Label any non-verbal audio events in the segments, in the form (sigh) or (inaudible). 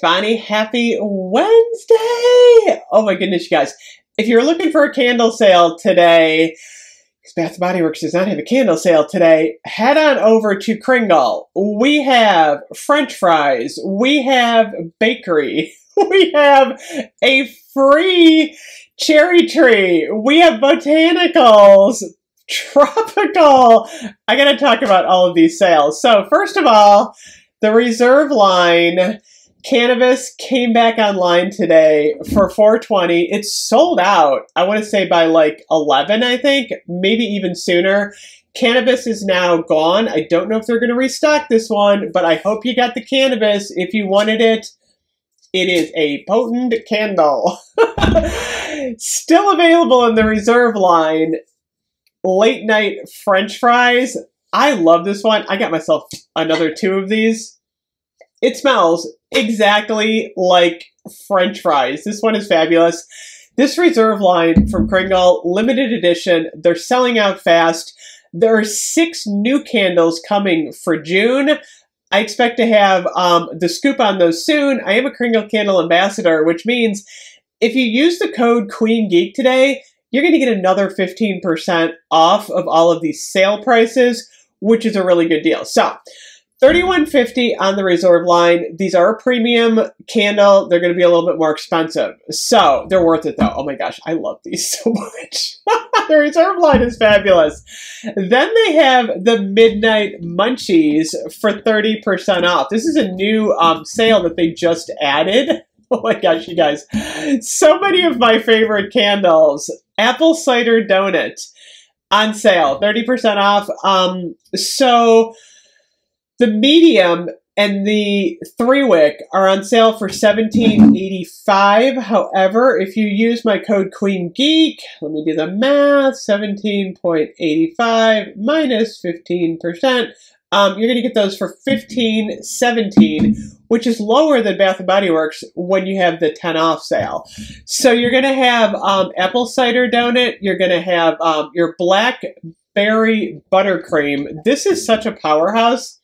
Bonnie, happy Wednesday! Oh my goodness, you guys. If you're looking for a candle sale today, because Bath Body Works does not have a candle sale today, head on over to Kringle. We have french fries. We have bakery. (laughs) We have a free cherry tree. We have botanicals. Tropical. I gotta talk about all of these sales. So, first of all, the reserve line cannabis came back online today for 420 it's sold out i want to say by like 11 i think maybe even sooner. Cannabis is now gone. I don't know if they're going to restock this one but i hope you got the cannabis. If you wanted it it is a potent candle. (laughs) Still available in the reserve line. Late night french fries. I love this one. I got myself another two of these it smells exactly like french fries. This one is fabulous. This reserve line from Kringle, limited edition. They're selling out fast. There are six new candles coming for June. I expect to have um, the scoop on those soon. I am a Kringle Candle ambassador, which means if you use the code Queen Geek today, you're going to get another 15% off of all of these sale prices, which is a really good deal. So, 3150 on the reserve line. These are a premium candle. They're going to be a little bit more expensive. So they're worth it though. Oh my gosh, I love these (laughs) so much. (laughs) the reserve line is fabulous. Then they have the Midnight Munchies for 30% off. This is a new um, sale that they just added. (laughs) Oh my gosh, you guys. So many of my favorite candles. Apple cider donut on sale, 30% off. Um, so the medium and the three wick are on sale for $17.85. However, if you use my code Queen Geek, let me do the math, 17.85 minus 15%, um, you're going to get those for 15.17, which is lower than Bath and Body Works when you have the 10 off sale. So you're going to have um, apple cider donut. You're going to have um, your blackberry buttercream. This is such a powerhouse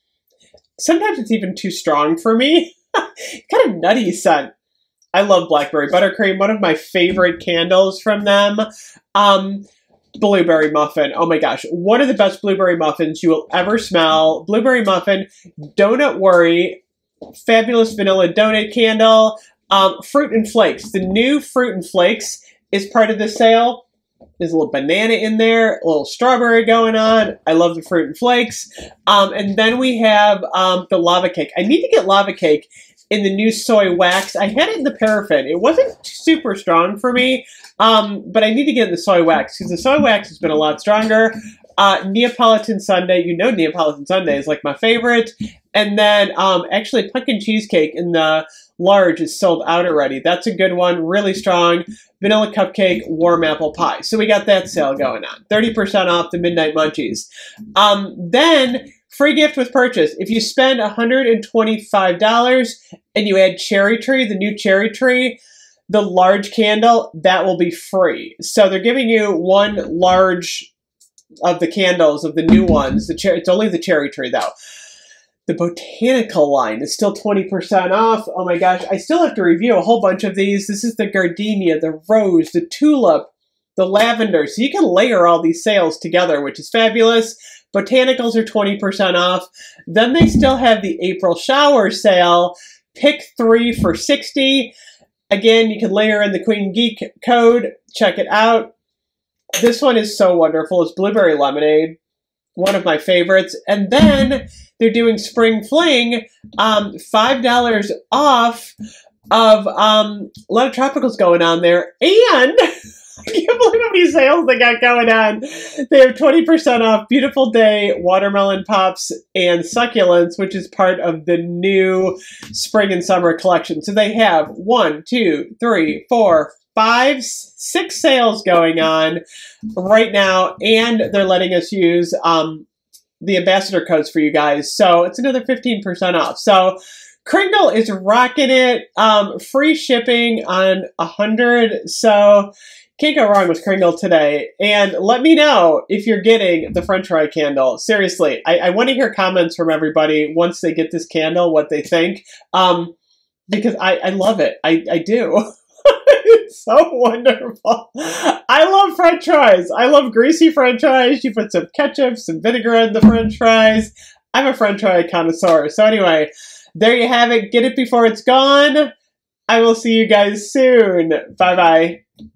sometimes it's even too strong for me. (laughs) kind of nutty scent. I love blackberry buttercream. One of my favorite candles from them. Um, blueberry muffin. Oh my gosh, one of the best blueberry muffins you will ever smell. Blueberry muffin, donut worry, fabulous vanilla donut candle, um, fruit and flakes. The new fruit and flakes is part of the sale. There's a little banana in there, a little strawberry going on. I love the fruit and flakes. Um, and then we have um, the lava cake. I need to get lava cake in the new soy wax. I had it in the paraffin. It wasn't super strong for me, um, but I need to get in the soy wax because the soy wax has been a lot stronger. Uh, Neapolitan Sundae. you know Neapolitan Sundae is like my favorite. And then um, actually pumpkin cheesecake in the large is sold out already. That's a good one, really strong. Vanilla cupcake, warm apple pie. So we got that sale going on. 30% off the Midnight Munchies. Um, then, free gift with purchase. If you spend $125 and you add Cherry Tree, the new Cherry Tree, the large candle, that will be free. So they're giving you one large of the candles of the new ones. The cher- it's only the Cherry Tree, though. The botanical line is still 20% off. Oh my gosh, I still have to review a whole bunch of these. This is the gardenia, the rose, the tulip, the lavender. So you can layer all these sales together, which is fabulous. Botanicals are 20% off. Then they still have the April shower sale. Pick three for 60. Again, you can layer in the Queen Geek code. Check it out. This one is so wonderful. It's blueberry lemonade one of my favorites. And then they're doing Spring Fling, um, $5 off of um, a lot of tropicals going on there. And (laughs) I can't believe how many sales they got going on. They have 20% off Beautiful Day, Watermelon Pops, and Succulents, which is part of the new spring and summer collection. So they have one, two, three, four, five, six sales going on right now, and they're letting us use um, the ambassador codes for you guys. So it's another 15% off. So Kringle is rocking it. Um, free shipping on a hundred. So can't go wrong with Kringle today. And let me know if you're getting the French fry candle. Seriously, I, I want to hear comments from everybody once they get this candle, what they think. Um, because I, I love it. I, I do. (laughs) (laughs) it's so wonderful. I love french fries. I love greasy french fries. You put some ketchup, some vinegar in the french fries. I'm a french fry connoisseur. So, anyway, there you have it. Get it before it's gone. I will see you guys soon. Bye bye.